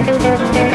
Música